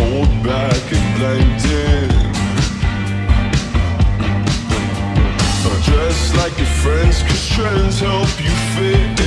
hold back and blending Dress like your friends cause trends help you fit.